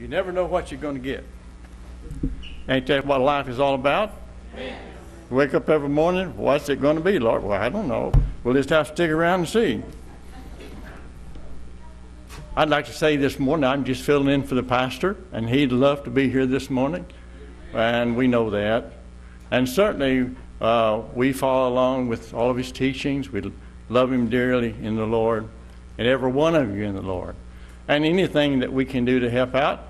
You never know what you're going to get. Ain't that what life is all about? Wake up every morning, what's it going to be, Lord? Well, I don't know. We'll just have to stick around and see. I'd like to say this morning, I'm just filling in for the pastor, and he'd love to be here this morning, and we know that. And certainly, uh, we follow along with all of his teachings. We love him dearly in the Lord, and every one of you in the Lord. And anything that we can do to help out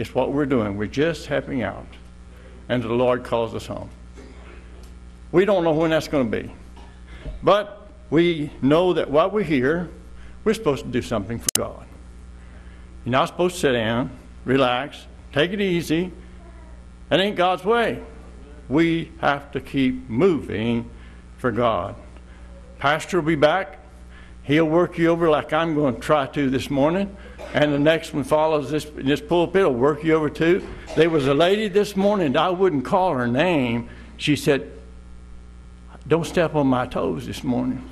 is what we're doing. We're just helping out. And the Lord calls us home. We don't know when that's going to be. But we know that while we're here, we're supposed to do something for God. You're not supposed to sit down, relax, take it easy. That ain't God's way. We have to keep moving for God. Pastor will be back. He'll work you over like I'm going to try to this morning. And the next one follows this, this pulpit will work you over too. There was a lady this morning, I wouldn't call her name. She said, Don't step on my toes this morning.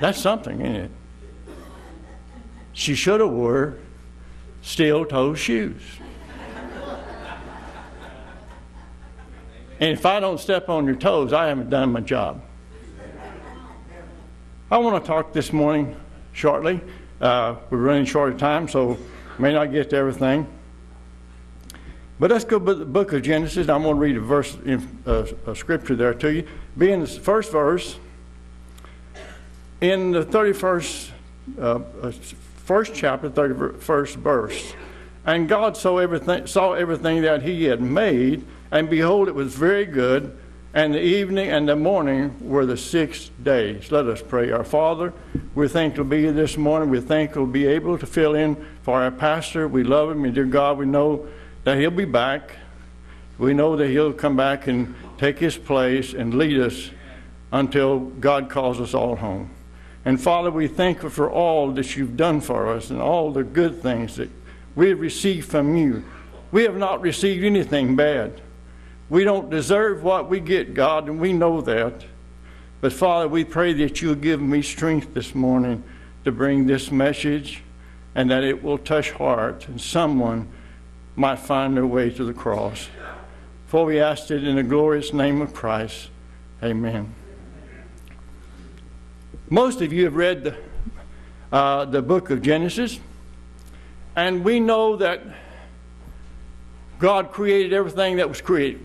That's something, isn't it? She should have wore steel toe shoes. And if I don't step on your toes, I haven't done my job. I want to talk this morning shortly. Uh, we're running short of time, so may not get to everything. But let's go to the book of Genesis. I'm going to read a verse, in, uh, a scripture there to you. Being the first verse, in the 31st, uh, uh, first chapter, 31st verse. And God saw everything, saw everything that He had made, and behold, it was very good. And the evening and the morning were the six days. Let us pray. Our Father, we're thankful to be here this morning. We're thankful to be able to fill in for our pastor. We love him, and dear God, we know that he'll be back. We know that he'll come back and take his place and lead us until God calls us all home. And Father, we thank you for all that you've done for us and all the good things that we have received from you. We have not received anything bad. We don't deserve what we get, God, and we know that. But Father, we pray that you'll give me strength this morning to bring this message and that it will touch hearts and someone might find their way to the cross. For we ask it in the glorious name of Christ. Amen. Most of you have read the, uh, the book of Genesis, and we know that God created everything that was created.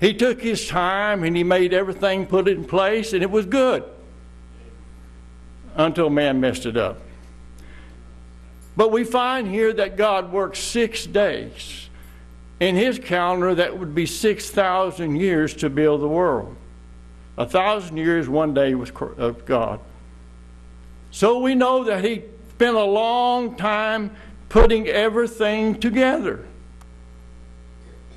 He took his time and he made everything put in place, and it was good until man messed it up. But we find here that God worked six days. In his calendar, that would be 6,000 years to build the world. A thousand years, one day was of God. So we know that he spent a long time putting everything together.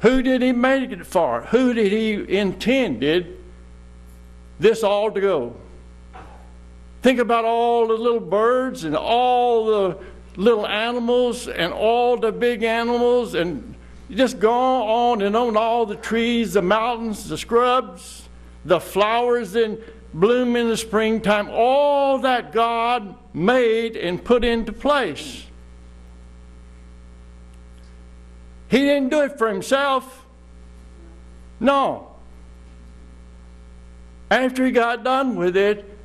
Who did he make it for? Who did he intended this all to go? Think about all the little birds and all the little animals and all the big animals and just go on and on all the trees, the mountains, the scrubs the flowers in bloom in the springtime, all that God made and put into place. He didn't do it for himself. No. After he got done with it,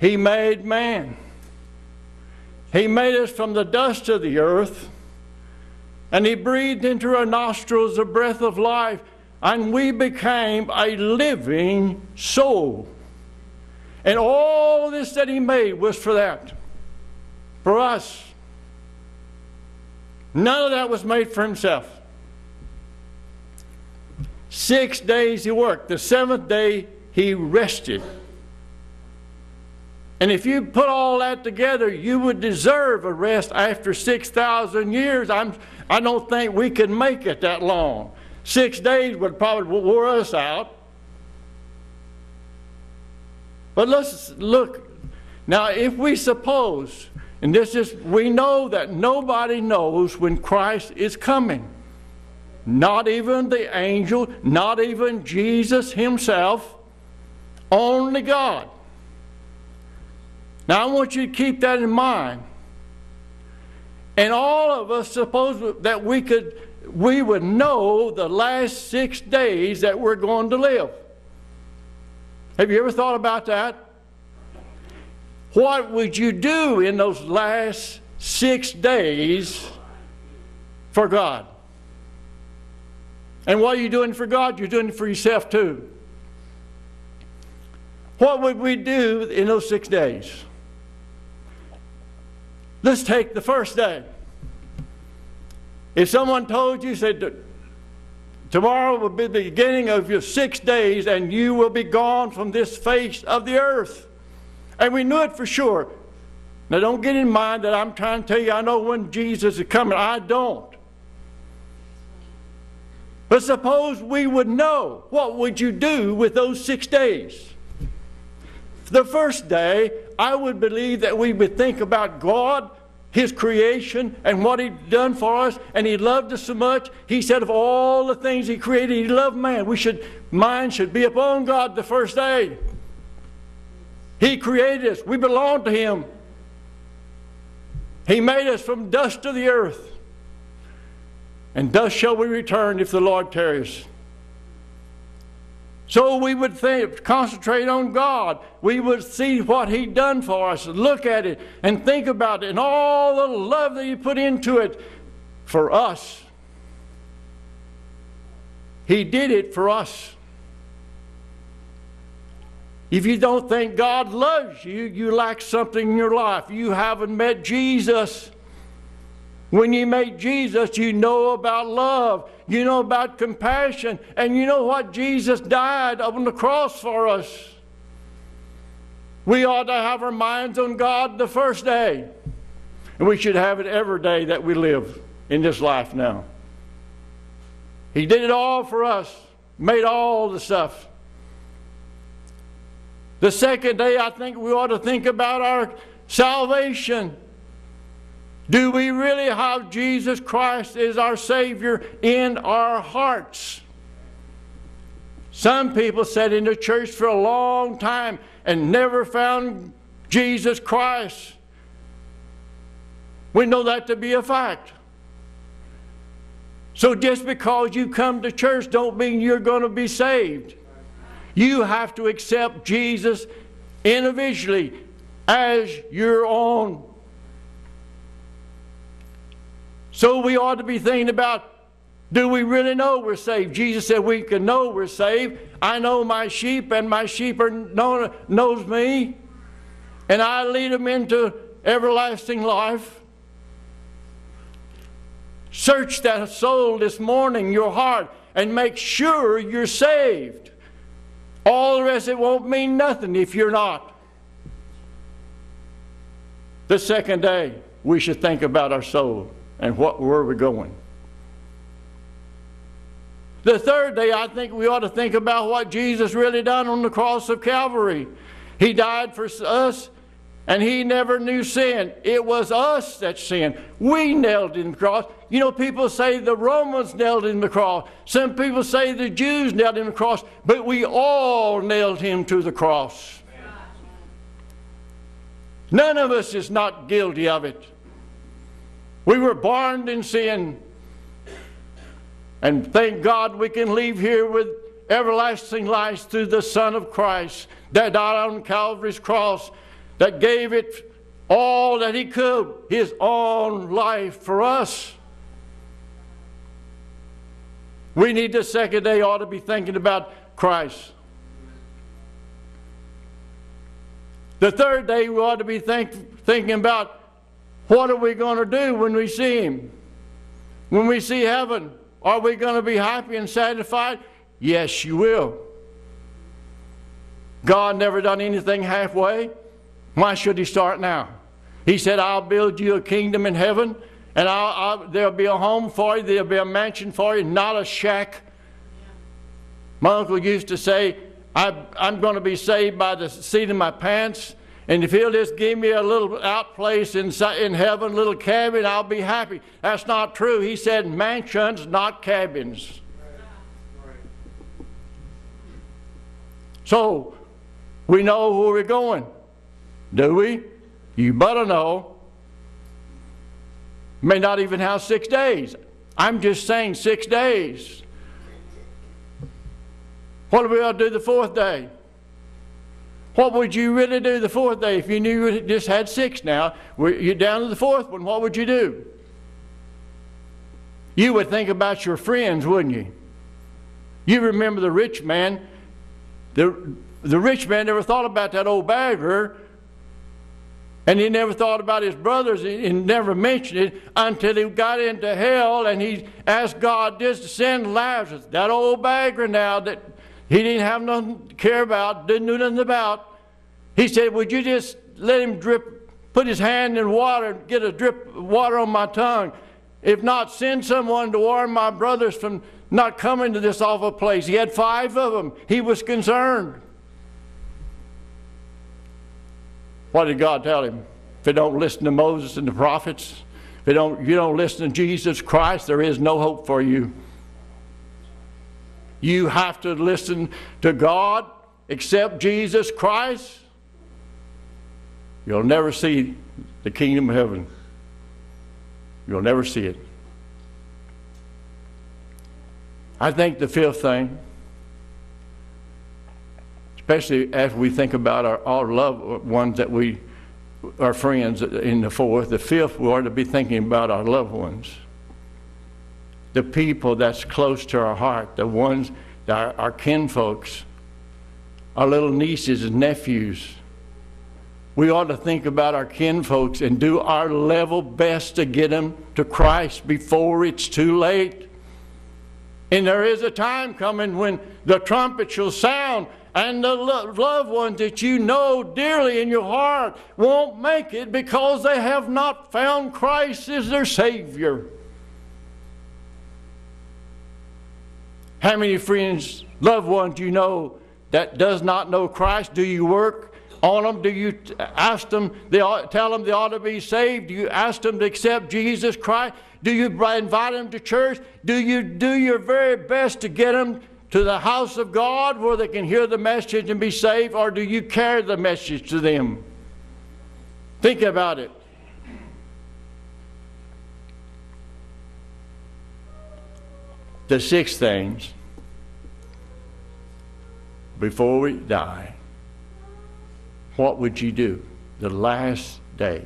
he made man. He made us from the dust of the earth, and he breathed into our nostrils the breath of life and we became a living soul. And all this that he made was for that, for us. None of that was made for himself. Six days he worked. The seventh day he rested. And if you put all that together, you would deserve a rest after 6,000 years. I'm, I don't think we can make it that long. Six days would probably wore us out. But let's look. Now, if we suppose, and this is, we know that nobody knows when Christ is coming. Not even the angel, not even Jesus himself, only God. Now, I want you to keep that in mind. And all of us suppose that we could we would know the last six days that we're going to live. Have you ever thought about that? What would you do in those last six days for God? And what are you doing for God? You're doing it for yourself too. What would we do in those six days? Let's take the first day. If someone told you, said, tomorrow will be the beginning of your six days and you will be gone from this face of the earth. And we knew it for sure. Now, don't get in mind that I'm trying to tell you I know when Jesus is coming. I don't. But suppose we would know, what would you do with those six days? The first day, I would believe that we would think about God, His creation, and what He'd done for us, and He loved us so much. He said, of all the things He created, He loved man. We should, mind should be upon God the first day. He created us. We belong to Him. He made us from dust of the earth. And dust shall we return if the Lord tarries. So we would think, concentrate on God. We would see what He done for us, look at it, and think about it, and all the love that He put into it for us. He did it for us. If you don't think God loves you, you lack something in your life. You haven't met Jesus. When you meet Jesus, you know about love, you know about compassion, and you know what Jesus died on the cross for us. We ought to have our minds on God the first day, and we should have it every day that we live in this life now. He did it all for us, made all the stuff. The second day, I think we ought to think about our salvation. Do we really have Jesus Christ as our Savior in our hearts? Some people sat in the church for a long time and never found Jesus Christ. We know that to be a fact. So just because you come to church don't mean you're going to be saved. You have to accept Jesus individually as your own So we ought to be thinking about do we really know we're saved? Jesus said we can know we're saved. I know my sheep, and my sheep are know, knows me, and I lead them into everlasting life. Search that soul this morning, your heart, and make sure you're saved. All the rest, it won't mean nothing if you're not. The second day, we should think about our soul and what, where we're going. The third day, I think we ought to think about what Jesus really done on the cross of Calvary. He died for us, and He never knew sin. It was us that sinned. We nailed Him to the cross. You know, people say the Romans nailed Him to the cross. Some people say the Jews nailed Him to the cross, but we all nailed Him to the cross. None of us is not guilty of it. We were born in sin. And thank God we can leave here with everlasting life through the Son of Christ that died on Calvary's cross, that gave it all that He could, His own life for us. We need the second day ought to be thinking about Christ. The third day we ought to be think, thinking about what are we going to do when we see Him? When we see heaven, are we going to be happy and satisfied? Yes, you will. God never done anything halfway. Why should He start now? He said, I'll build you a kingdom in heaven, and I'll, I'll, there'll be a home for you, there'll be a mansion for you, not a shack. My uncle used to say, I, I'm going to be saved by the seat of my pants. And if he'll just give me a little out place in, in heaven, little cabin, I'll be happy. That's not true. He said mansions, not cabins. So, we know where we're going. Do we? You better know. May not even have six days. I'm just saying six days. What are we to do the fourth day? What would you really do the fourth day if you knew you just had six now? You're down to the fourth one. What would you do? You would think about your friends, wouldn't you? You remember the rich man. The, the rich man never thought about that old beggar, and he never thought about his brothers. He never mentioned it until he got into hell and he asked God just to send Lazarus, that old beggar now that he didn't have nothing to care about, didn't know nothing about. He said, Would you just let him drip, put his hand in water, get a drip of water on my tongue? If not, send someone to warn my brothers from not coming to this awful place. He had five of them. He was concerned. What did God tell him? If you don't listen to Moses and the prophets, if you don't, you don't listen to Jesus Christ, there is no hope for you. You have to listen to God, accept Jesus Christ, You'll never see the kingdom of heaven. You'll never see it. I think the fifth thing, especially as we think about our, our loved ones that we, our friends in the fourth, the fifth, we ought to be thinking about our loved ones. The people that's close to our heart, the ones, that are our, kinfolks, our little nieces and nephews, we ought to think about our kinfolks and do our level best to get them to Christ before it's too late. And there is a time coming when the trumpet shall sound, and the loved ones that you know dearly in your heart won't make it because they have not found Christ as their Savior. How many friends, loved ones, do you know that does not know Christ? Do you work on them? Do you ask them, they ought, tell them they ought to be saved? Do you ask them to accept Jesus Christ? Do you invite them to church? Do you do your very best to get them to the house of God where they can hear the message and be saved? Or do you carry the message to them? Think about it. The six things before we die what would you do? The last day.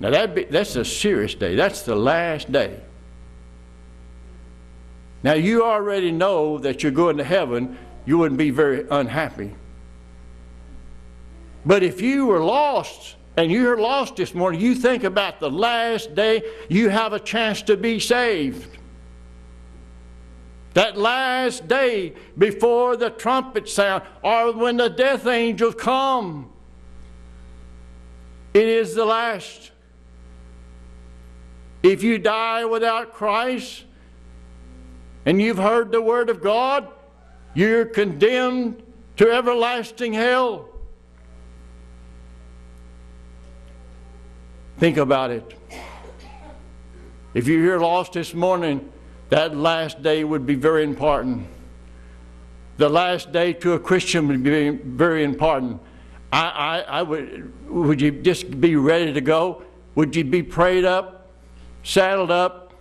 Now that be, that's a serious day. That's the last day. Now you already know that you're going to heaven. You wouldn't be very unhappy. But if you were lost and you're lost this morning, you think about the last day you have a chance to be saved. That last day before the trumpet sound, or when the death angels come, it is the last. If you die without Christ and you've heard the word of God, you're condemned to everlasting hell. Think about it. If you're lost this morning, that last day would be very important. The last day to a Christian would be very important. I, I, I would, would you just be ready to go? Would you be prayed up, saddled up,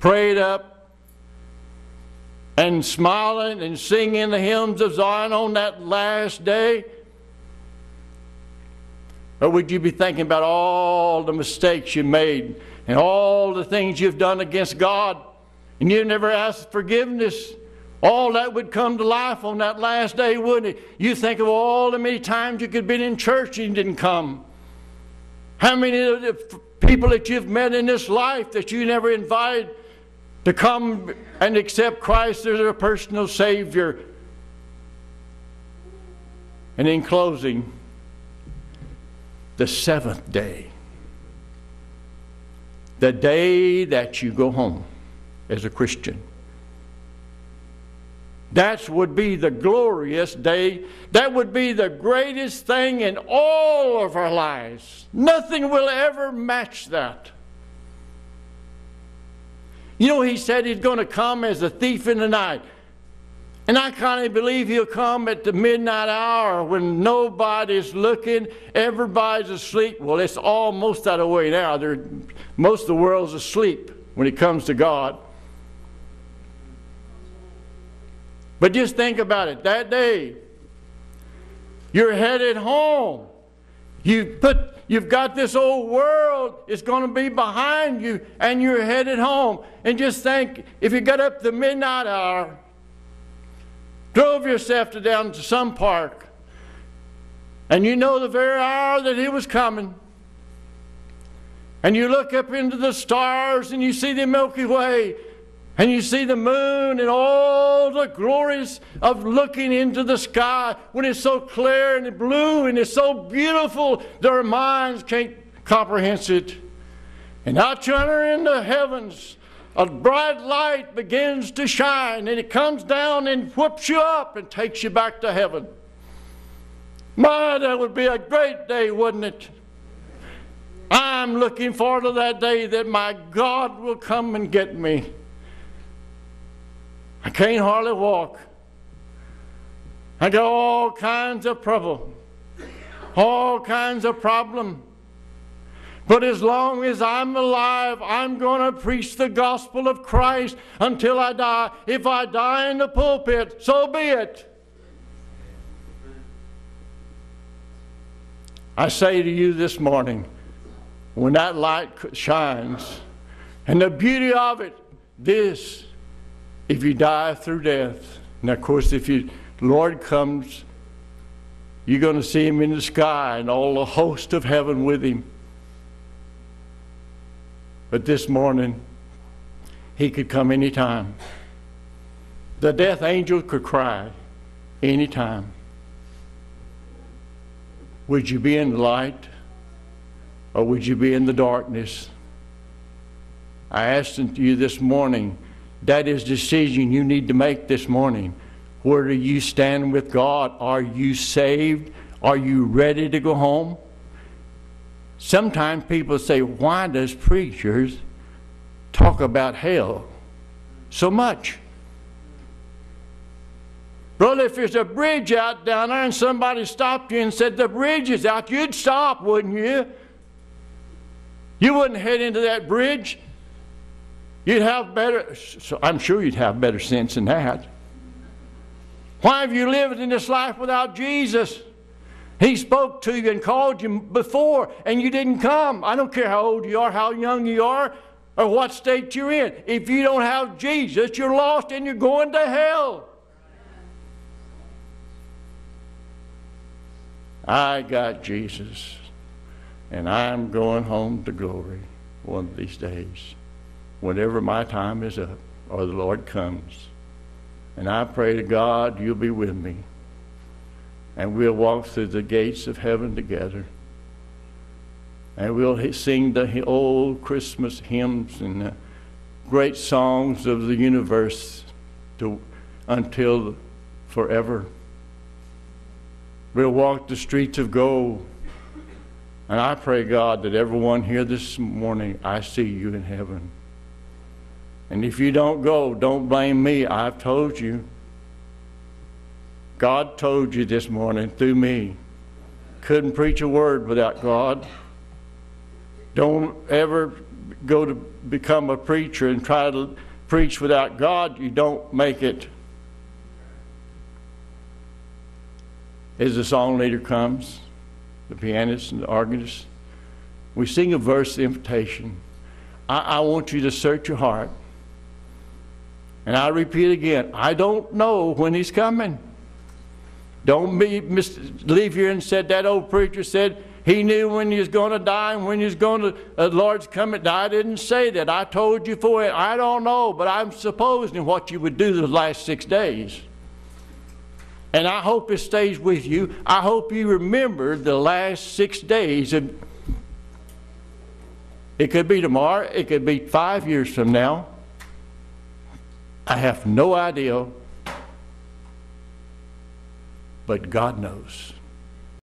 prayed up, and smiling and singing the hymns of Zion on that last day? Or would you be thinking about all the mistakes you made? And all the things you've done against God, and you've never asked forgiveness, all that would come to life on that last day, wouldn't it? You think of all the many times you could have been in church and you didn't come. How many of the people that you've met in this life that you never invited to come and accept Christ as their personal Savior? And in closing, the seventh day the day that you go home as a Christian. That would be the glorious day. That would be the greatest thing in all of our lives. Nothing will ever match that. You know, he said he's going to come as a thief in the night. And I kind of believe he'll come at the midnight hour when nobody's looking, everybody's asleep. Well, it's almost out of the way now. They're, most of the world's asleep when it comes to God. But just think about it. That day, you're headed home. You put, you've got this old world. It's going to be behind you, and you're headed home. And just think, if you got up the midnight hour, drove yourself to down to some park, and you know the very hour that he was coming, and you look up into the stars and you see the Milky Way, and you see the moon and all the glories of looking into the sky when it's so clear and blue and it's so beautiful that our minds can't comprehend it. And out yonder in the heavens, a bright light begins to shine and it comes down and whoops you up and takes you back to heaven. My, that would be a great day, wouldn't it? I'm looking forward to that day that my God will come and get me. I can't hardly walk. I got all kinds of trouble, all kinds of problem. But as long as I'm alive, I'm going to preach the gospel of Christ until I die. If I die in the pulpit, so be it. I say to you this morning, when that light shines, and the beauty of it, this if you die through death. Now, of course, if you Lord comes, you're going to see him in the sky and all the host of heaven with him. But this morning, he could come anytime. The death angel could cry anytime. Would you be in the light or would you be in the darkness? I asked you this morning that is the decision you need to make this morning. Where do you stand with God? Are you saved? Are you ready to go home? Sometimes people say, why does preachers talk about hell so much? Brother, if there's a bridge out down there and somebody stopped you and said, the bridge is out, you'd stop, wouldn't you? You wouldn't head into that bridge. You'd have better, so I'm sure you'd have better sense than that. Why have you lived in this life without Jesus? He spoke to you and called you before, and you didn't come. I don't care how old you are, how young you are, or what state you're in. If you don't have Jesus, you're lost and you're going to hell. I got Jesus, and I'm going home to glory one of these days whenever my time is up or the Lord comes. And I pray to God you'll be with me. And we'll walk through the gates of heaven together. And we'll sing the old Christmas hymns and the great songs of the universe to, until forever. We'll walk the streets of gold. And I pray, God, that everyone here this morning, I see you in heaven. And if you don't go, don't blame me. I've told you. God told you this morning through me. Couldn't preach a word without God. Don't ever go to become a preacher and try to preach without God. You don't make it. As the song leader comes, the pianist and the organist, we sing a verse, invitation. I, I want you to search your heart. And I repeat again, I don't know when he's coming. Don't be leave here and said that old preacher said he knew when he was going to die and when he was going to the uh, Lord's coming. I didn't say that. I told you for it. I don't know, but I'm supposing what you would do the last six days. And I hope it stays with you. I hope you remember the last six days. Of, it could be tomorrow. It could be five years from now. I have no idea, but God knows.